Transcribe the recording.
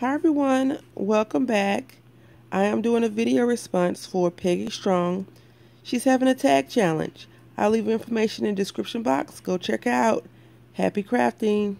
Hi everyone, welcome back. I am doing a video response for Peggy Strong. She's having a tag challenge. I'll leave information in the description box. Go check out. Happy crafting.